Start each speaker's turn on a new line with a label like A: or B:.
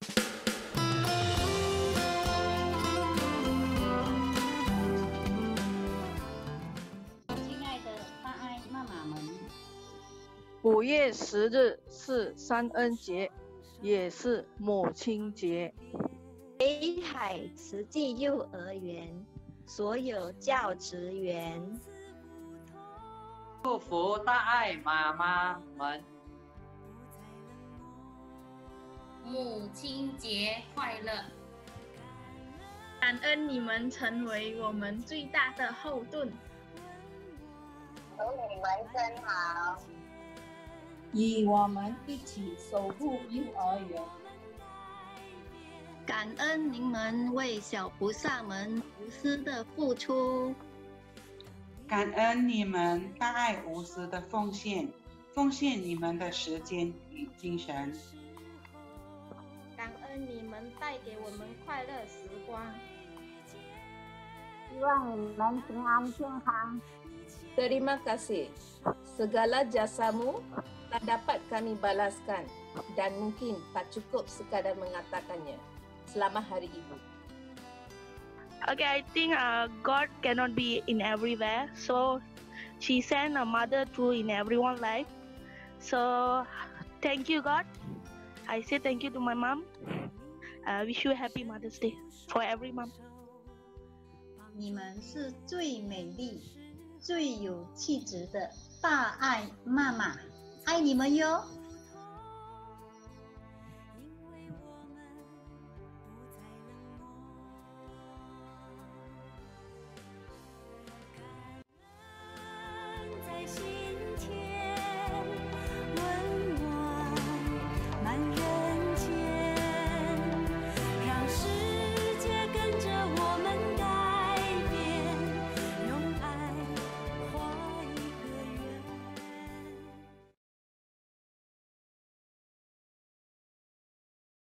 A: 亲爱的大爱妈妈们，
B: 五月十日是三恩节，也是母亲节。
C: 北海慈济幼儿园所有教职员，
D: 祝福大爱妈妈们
A: 母亲节快乐！
E: 感恩你们成为我们最大的后盾。
F: 有你们真好，
G: 与我们一起守护幼儿园。
C: 感恩您们为小菩萨们无私的付出，
H: 感恩你们大爱无私的奉献，奉献你们的时间与精神。
E: 感恩你们带给我们快乐时光，
F: 希望你们平安健康。
G: Terima kasih. Segala jasamu tak dapat kami balaskan dan mungkin tak cukup sekadar mengatakannya. Selamat Hari Ibu.
I: Okay, I think uh, God cannot be in everywhere, so she sent a mother to in everyone's life. So thank you, God. I say thank you to my mom. I wish you happy Mother's Day for every mom.
A: 你们是最美丽、最有气质的大爱妈妈，爱你们哟！